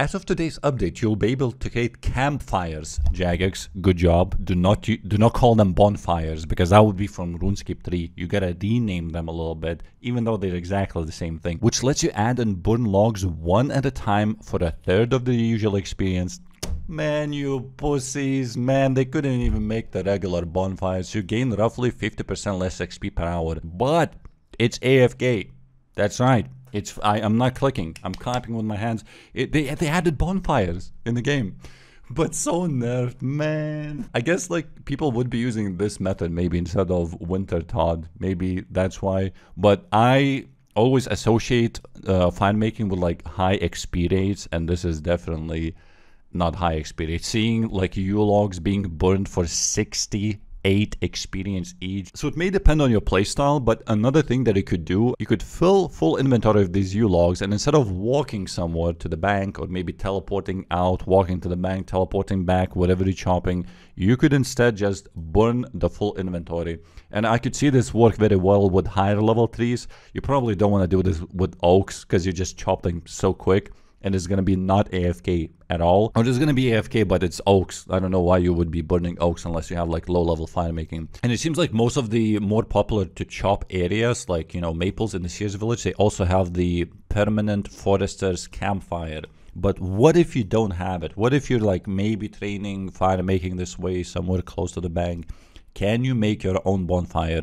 As of today's update, you'll be able to create campfires. Jagex, good job. Do not do not call them bonfires because that would be from RuneScape 3. You gotta rename them a little bit, even though they're exactly the same thing. Which lets you add and burn logs one at a time for a third of the usual experience. Man, you pussies, man, they couldn't even make the regular bonfires. You gain roughly 50% less XP per hour. But it's AFK. That's right. It's I, am not clicking. I'm clapping with my hands. It, they they added bonfires in the game, but so nerfed, man. I guess like people would be using this method maybe instead of Wintertodt. Maybe that's why. But I always associate uh, making with like high XP rates, and this is definitely not high XP rates. Seeing like yew logs being burned for 60 eight experience each. So it may depend on your playstyle, but another thing that you could do, you could fill full inventory of these yew logs and instead of walking somewhere to the bank or maybe teleporting out, walking to the bank, teleporting back, whatever you're chopping, you could instead just burn the full inventory. And I could see this work very well with higher level trees. You probably don't want to do this with oaks because you just chop them so quick and it's going to be not AFK at all. Oh, or it's going to be AFK, but it's oaks. I don't know why you would be burning oaks unless you have like low level fire making. And it seems like most of the more popular to chop areas, like, you know, Maples in the Seers Village, they also have the permanent forester's campfire. But what if you don't have it? What if you're like maybe training fire making this way somewhere close to the bank? Can you make your own bonfire?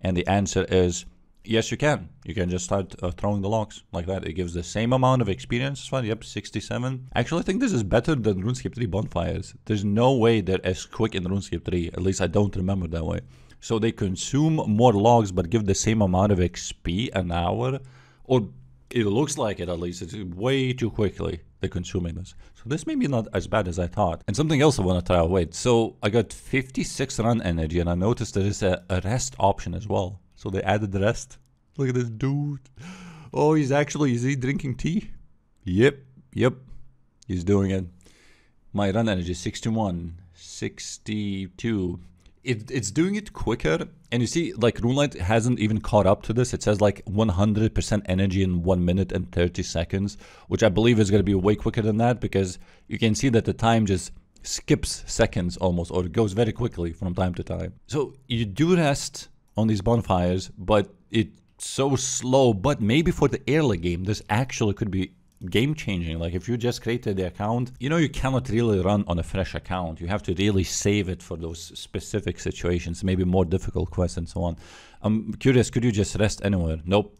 And the answer is Yes, you can. You can just start uh, throwing the logs like that. It gives the same amount of experience. It's fine. Yep, 67. Actually, I think this is better than RuneScape 3 bonfires. There's no way they're as quick in RuneScape 3. At least I don't remember that way. So they consume more logs but give the same amount of XP an hour. Or it looks like it at least. It's way too quickly they're consuming this. So this may be not as bad as I thought. And something else I want to try out. Wait, so I got 56 run energy and I noticed there is a, a rest option as well. So they added the rest. Look at this dude. Oh, he's actually, is he drinking tea? Yep, yep. He's doing it. My run energy 61, 62. It, it's doing it quicker. And you see, like, RuneLite hasn't even caught up to this. It says like 100% energy in 1 minute and 30 seconds, which I believe is going to be way quicker than that because you can see that the time just skips seconds almost, or it goes very quickly from time to time. So you do rest on these bonfires, but it's so slow. But maybe for the early game, this actually could be game changing. Like if you just created the account, you know, you cannot really run on a fresh account. You have to really save it for those specific situations, maybe more difficult quests and so on. I'm curious, could you just rest anywhere? Nope.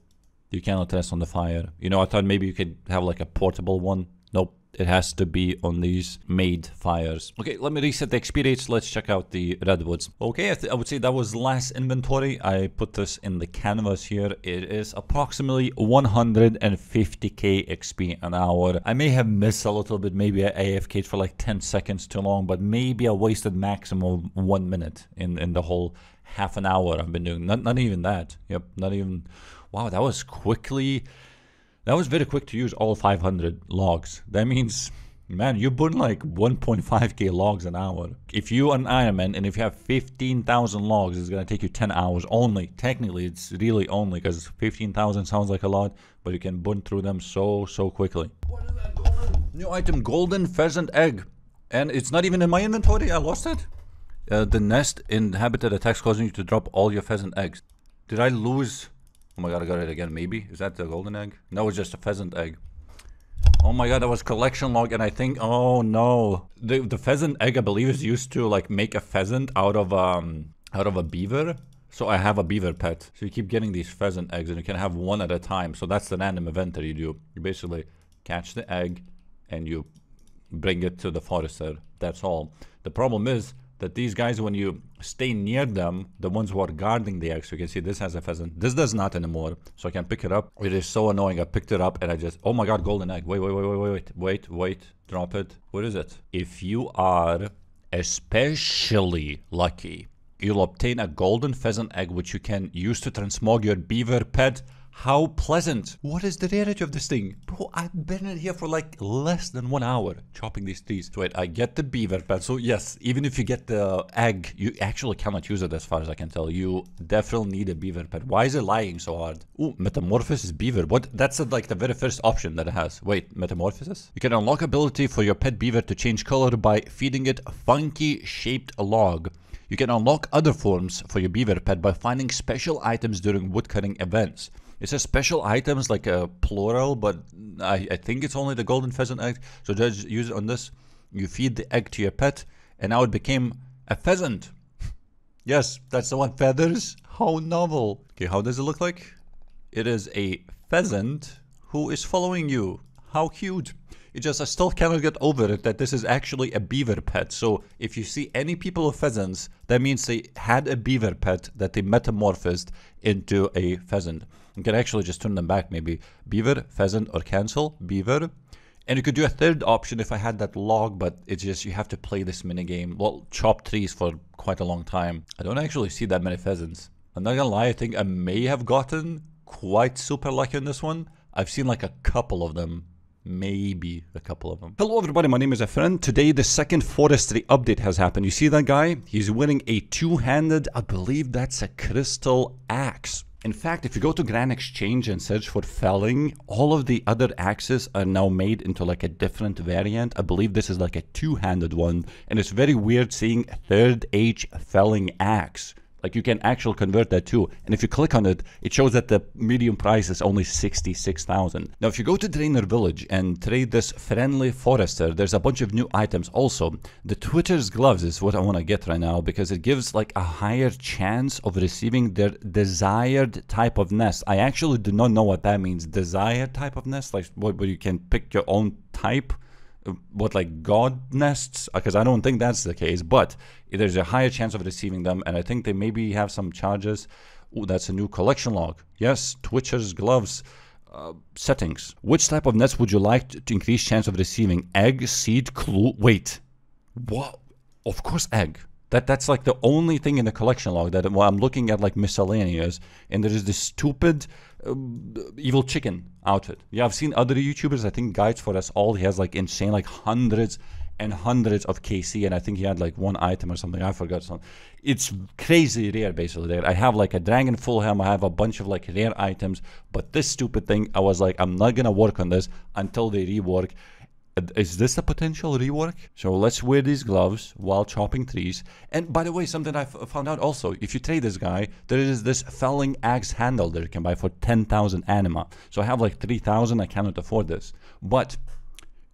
You cannot rest on the fire. You know, I thought maybe you could have like a portable one. Nope it has to be on these made fires. Okay, let me reset the experience. Let's check out the redwoods. Okay, I, I, would say that was last inventory. I put this in the canvas here. It is approximately 150k XP an hour. I may have missed a little bit. Maybe I AFK'd for like 10 seconds too long, but maybe I wasted maximum one minute in, in the whole half an hour I've been doing. Not, not even that. Yep, not even... Wow, that was quickly that was very quick to use all 500 logs. That means, man, you burn like 1.5k logs an hour. If you an Ironman and if you have 15,000 logs, it's to take you 10 hours only. Technically, it's really only because 15,000 sounds like a lot, but you can burn through them so, so quickly. New item, golden pheasant egg. And it's not even in my inventory, I lost it. Uh, the nest inhabited attacks causing you to drop all your pheasant eggs. Did I lose Oh my god, I got it again, maybe? Is that the golden egg? No, it's just a pheasant egg. Oh my god, that was collection log and I think, oh no. The, the pheasant egg, I believe, is used to like make a pheasant out of, um, out of a beaver. So I have a beaver pet. So you keep getting these pheasant eggs and you can have one at a time. So that's the random event that you do. You basically catch the egg and you bring it to the forester. That's all. The problem is that these guys, when you stay near them, the ones who are guarding the eggs, you can see this has a pheasant. This does not anymore, so I can pick it up. It is so annoying. I picked it up and I just, oh my god, golden egg. Wait, wait, wait, wait, wait, wait, wait, drop it. What is it? If you are especially lucky, you'll obtain a golden pheasant egg which you can use to transmog your beaver pet How pleasant. What is the rarity of this thing? Bro, I've been in here for like less than one hour chopping these trees. So wait, I get the beaver pet. So yes, even if you get the egg, you actually cannot use it as far as I can tell. You definitely need a beaver pet. Why is it lying so hard? Ooh, metamorphosis beaver. What? That's like the very first option that it has. Wait, metamorphosis? You can unlock ability for your pet beaver to change color by feeding it funky shaped log. You can unlock other forms for your beaver pet by finding special items during woodcutting events. It says special items like a plural, but I, I think it's only the golden pheasant egg. So just use it on this. You feed the egg to your pet, and now it became a pheasant. yes, that's the one. Feathers? How novel. Okay, how does it look like? It is a pheasant who is following you. How cute. It just, I still cannot get over it that this is actually a beaver pet. So if you see any people of pheasants, that means they had a beaver pet that they metamorphosed into a pheasant. You can actually just turn them back maybe. Beaver, pheasant, or cancel. Beaver. And you could do a third option if I had that log, but it's just you have to play this mini game. Well, chop trees for quite a long time. I don't actually see that many pheasants. I'm not gonna lie, I think I may have gotten quite super lucky on this one. I've seen like a couple of them maybe a couple of them. Hello everybody, my name is A Friend. Today the second forestry update has happened. You see that guy? He's wearing a two-handed, I believe that's a crystal axe. In fact, if you go to Grand Exchange and search for felling, all of the other axes are now made into like a different variant. I believe this is like a two-handed one, and it's very weird seeing third age felling axe. Like you can actually convert that too. And if you click on it, it shows that the medium price is only 66,000. Now, if you go to Draynor Village and trade this friendly forester, there's a bunch of new items also. The Twitcher's gloves is what I want to get right now because it gives like a higher chance of receiving their desired type of nest. I actually do not know what that means. Desired type of nest, like what where you can pick your own type what like god nests because i don't think that's the case but there's a higher chance of receiving them and i think they maybe have some charges. Ooh, that's a new collection log. Yes twitcher's gloves uh, settings. Which type of nets would you like to, to increase chance of receiving egg seed clue wait. What of course egg that that's like the only thing in the collection log that well, I'm looking at like miscellaneous, and there is this stupid uh, evil chicken outfit. Yeah, I've seen other YouTubers. I think guides for us all. He has like insane, like hundreds and hundreds of KC, and I think he had like one item or something. I forgot something. It's crazy rare, basically. There, I have like a dragon full helm. I have a bunch of like rare items, but this stupid thing, I was like, I'm not gonna work on this until they rework is this a potential rework? So let's wear these gloves while chopping trees. And by the way, something I found out also, if you trade this guy, there is this felling axe handle that you can buy for 10,000 anima. So I have like 3,000, I cannot afford this. But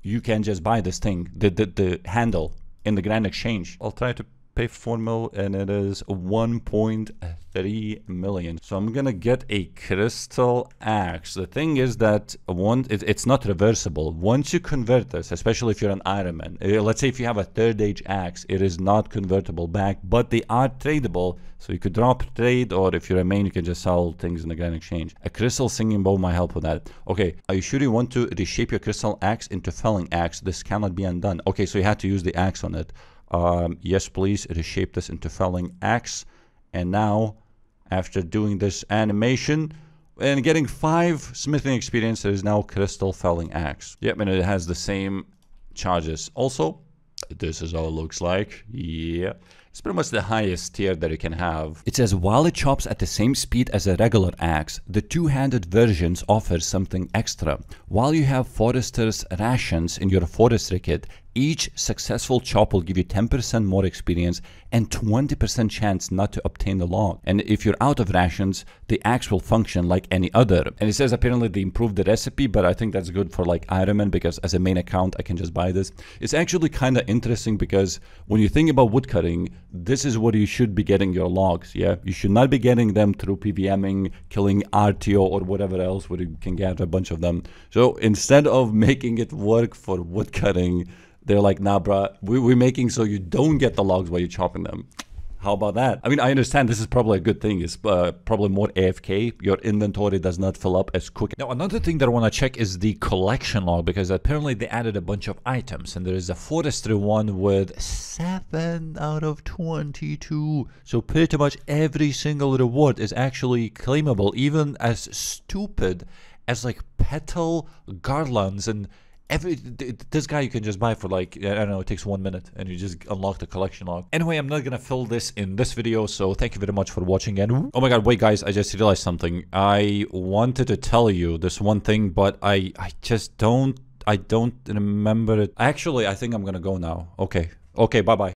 you can just buy this thing, the, the, the handle in the Grand Exchange. I'll try to pay 4 mil and it is 1.3 million. So i'm gonna get a crystal axe. The thing is that one it, it's not reversible. Once you convert this especially if you're an ironman uh, let's say if you have a third age axe it is not convertible back but they are tradable. So you could drop trade or if you're a main you can just sell things in the grand exchange. A crystal singing bow might help with that. Okay are you sure you want to reshape your crystal axe into felling axe? This cannot be undone. Okay so you had to use the axe on it um, yes please reshape this into felling axe and now after doing this animation and getting five smithing experience it is now crystal felling axe yep and it has the same charges. Also this is how it looks like. Yeah. It's pretty much the highest tier that you can have. It says while it chops at the same speed as a regular axe, the two-handed versions offer something extra. While you have forester's rations in your forestry kit, each successful chop will give you 10% more experience and 20% chance not to obtain the log. And if you're out of rations, the axe will function like any other. And it says apparently they improved the recipe, but I think that's good for like Ironman because as a main account, I can just buy this. It's actually kind of interesting because when you think about woodcutting, this is what you should be getting your logs. Yeah, you should not be getting them through PVMing, killing RTO or whatever else where you can get a bunch of them. So instead of making it work for woodcutting, they're like, nah, bruh, we, we're making so you don't get the logs while you're chopping them. How about that? I mean, I understand this is probably a good thing. It's uh, probably more AFK. Your inventory does not fill up as quick. Now, another thing that I want to check is the collection log because apparently they added a bunch of items and there is a forestry one with 7 out of 22. So pretty much every single reward is actually claimable, even as stupid as like petal garlands and every this guy you can just buy for like I don't know it takes one minute and you just unlock the collection log. Anyway I'm not gonna fill this in this video so thank you very much for watching and oh my god wait guys I just realized something. I wanted to tell you this one thing but I I just don't I don't remember it. Actually I think I'm gonna go now. Okay. Okay bye bye